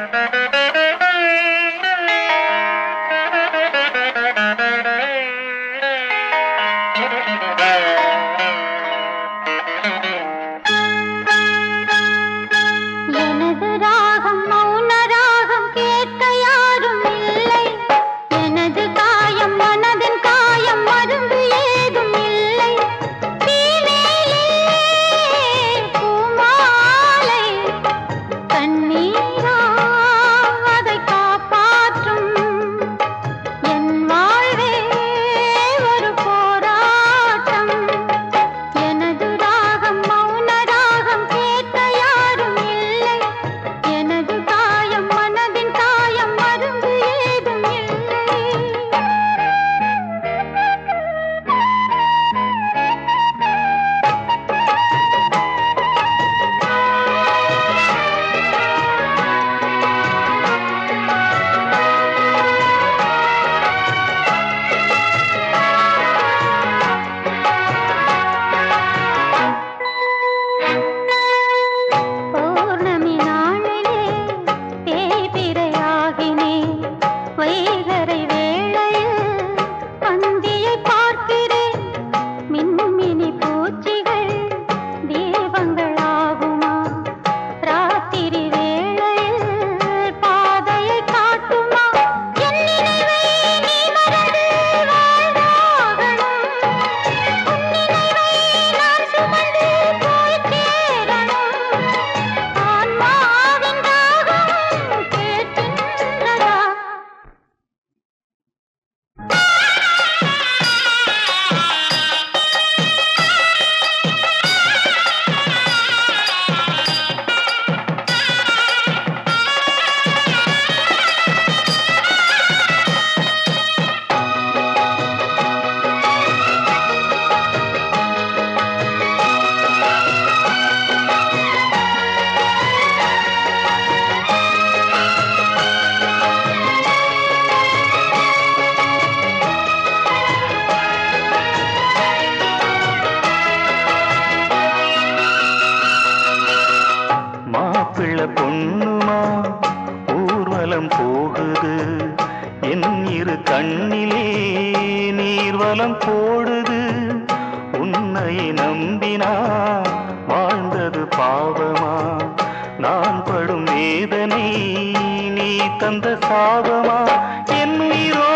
Thank you. இரு கண்ணிலே நீர்வலம் போடுது. உன்னை நம்பினா வாழ்ந்தது பாவமா? நான் படும் வேதனை நீ தந்த சாபமா? என் உயிரோ